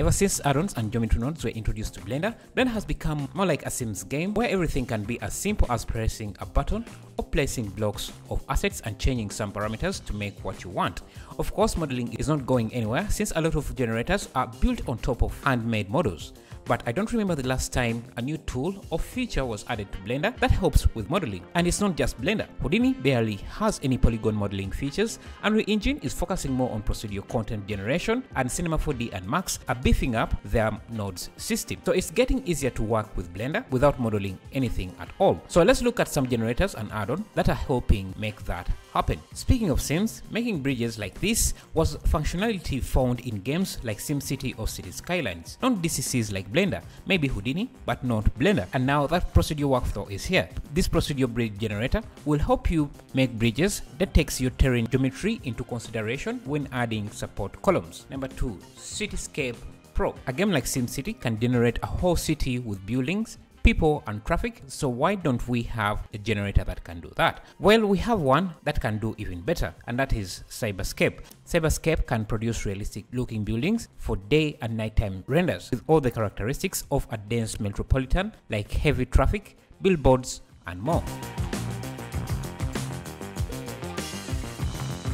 Ever since add-ons and geometry nodes were introduced to Blender, Blender has become more like a Sims game where everything can be as simple as pressing a button or placing blocks of assets and changing some parameters to make what you want. Of course, modeling is not going anywhere since a lot of generators are built on top of handmade models but I don't remember the last time a new tool or feature was added to Blender that helps with modeling. And it's not just Blender. Houdini barely has any polygon modeling features, Unreal Engine is focusing more on procedural content generation, and Cinema 4D and Max are beefing up their nodes system. So it's getting easier to work with Blender without modeling anything at all. So let's look at some generators and add-on that are helping make that happen. Speaking of Sims, making bridges like this was functionality found in games like SimCity or City Skylines, not DCCs like Blender, maybe Houdini, but not Blender. And now that procedure workflow is here. This procedure bridge generator will help you make bridges that takes your terrain geometry into consideration when adding support columns. Number two, Cyberscape Pro. A game like SimCity can generate a whole city with buildings, people and traffic so why don't we have a generator that can do that? Well we have one that can do even better and that is cyberscape. Cyberscape can produce realistic looking buildings for day and nighttime renders with all the characteristics of a dense metropolitan like heavy traffic billboards and more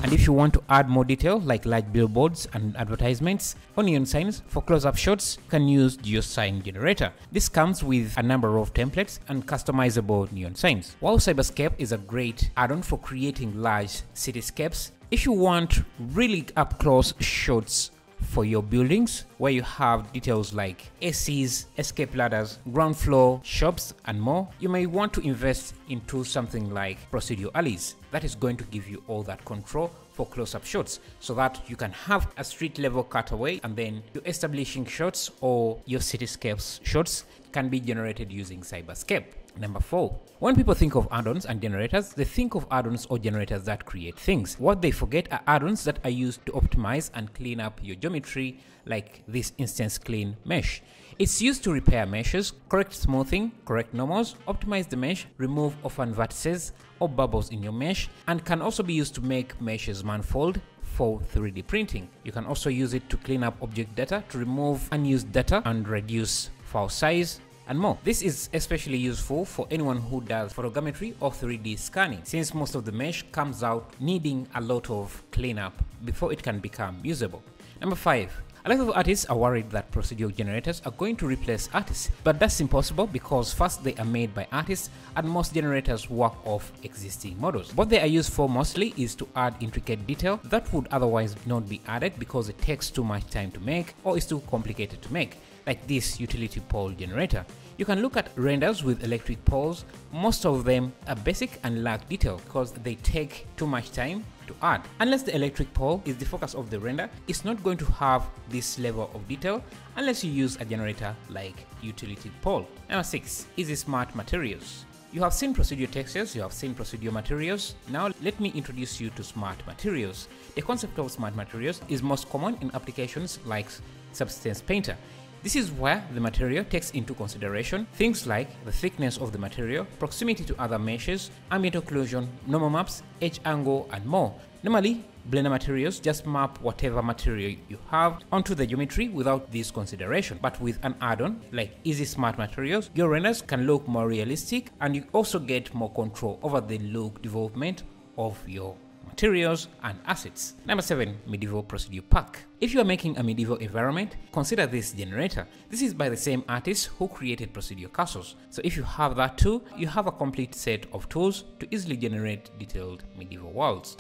And if you want to add more detail like large billboards and advertisements or neon signs for close-up shots, you can use GeoSign Generator. This comes with a number of templates and customizable neon signs. While Cyberscape is a great add-on for creating large cityscapes, if you want really up-close shots for your buildings where you have details like ACs, escape ladders, ground floor, shops and more, you may want to invest into something like Procedural Alleys. That is going to give you all that control for close-up shots so that you can have a street level cutaway and then your establishing shots or your cityscapes shots can be generated using Cyberscape. Number four, when people think of add-ons and generators, they think of add-ons or generators that create things. What they forget are add-ons that are used to optimize and clean up your geometry, like this Instant Clean mesh. It's used to repair meshes, correct smoothing, correct normals, optimize the mesh, remove orphan vertices or bubbles in your mesh, and can also be used to make meshes manifold for 3D printing. You can also use it to clean up object data, to remove unused data and reduce file size, and more. This is especially useful for anyone who does photogrammetry or 3D scanning since most of the mesh comes out needing a lot of cleanup before it can become usable. Number 5. A lot of artists are worried that procedural generators are going to replace artists, but that's impossible because first they are made by artists and most generators work off existing models. What they are used for mostly is to add intricate detail that would otherwise not be added because it takes too much time to make or is too complicated to make like this utility pole generator. You can look at renders with electric poles. Most of them are basic and lack detail because they take too much time to add. Unless the electric pole is the focus of the render, it's not going to have this level of detail unless you use a generator like utility pole. Number 6. Easy Smart Materials. You have seen Procedural textures, you have seen Procedural materials. Now let me introduce you to smart materials. The concept of smart materials is most common in applications like Substance Painter. This is where the material takes into consideration things like the thickness of the material, proximity to other meshes, ambient occlusion, normal maps, edge angle, and more. Normally, Blender materials just map whatever material you have onto the geometry without this consideration. But with an add-on like Easy Smart Materials, your renders can look more realistic and you also get more control over the look development of your materials, and assets. Number 7. Medieval Procedure Pack. If you are making a medieval environment, consider this generator. This is by the same artist who created Procedure Castles. So if you have that too, you have a complete set of tools to easily generate detailed medieval worlds.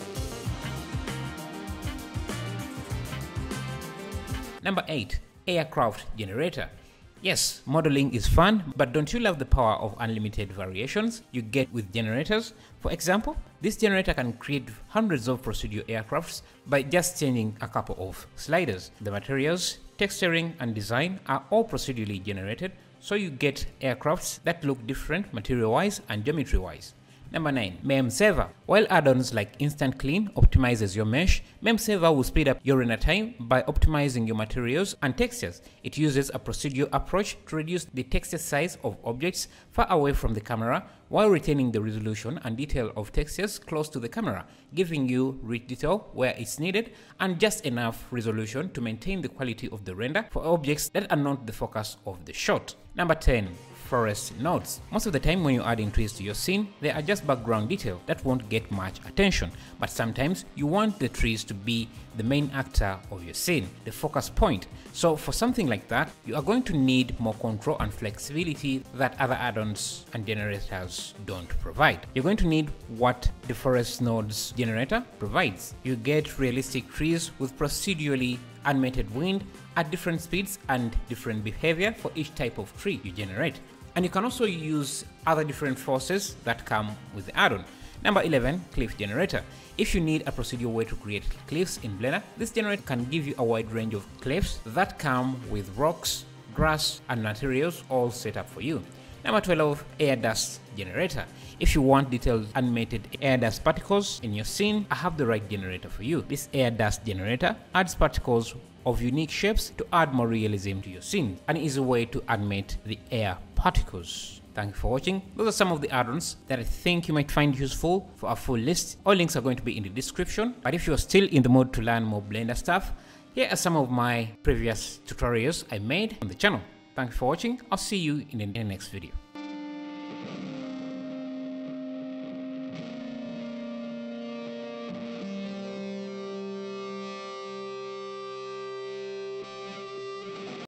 Number 8. Aircraft Generator. Yes, modeling is fun, but don't you love the power of unlimited variations you get with generators? For example, this generator can create hundreds of procedural aircrafts by just changing a couple of sliders. The materials, texturing, and design are all procedurally generated, so you get aircrafts that look different material-wise and geometry-wise. Number 9. MemSaver. While add-ons like Instant Clean optimizes your mesh, MemSaver will speed up your render time by optimizing your materials and textures. It uses a procedural approach to reduce the texture size of objects far away from the camera while retaining the resolution and detail of textures close to the camera, giving you rich detail where it's needed and just enough resolution to maintain the quality of the render for objects that are not the focus of the shot. Number 10 forest nodes. Most of the time when you're adding trees to your scene, they are just background detail that won't get much attention. But sometimes you want the trees to be the main actor of your scene, the focus point. So for something like that, you are going to need more control and flexibility that other add-ons and generators don't provide. You're going to need what the forest nodes generator provides. You get realistic trees with procedurally animated wind at different speeds and different behavior for each type of tree you generate. And you can also use other different forces that come with the add-on. Number 11, Cliff Generator. If you need a procedural way to create cliffs in Blender, this generator can give you a wide range of cliffs that come with rocks, grass, and materials all set up for you. Number 12, Air Dust Generator. If you want detailed animated air dust particles in your scene, I have the right generator for you. This air dust generator adds particles of unique shapes to add more realism to your scene. An easy way to animate the air particles. Thank you for watching. Those are some of the add-ons that I think you might find useful. For a full list, all links are going to be in the description. But if you're still in the mood to learn more Blender stuff, here are some of my previous tutorials I made on the channel. Thank you for watching. I'll see you in the next video.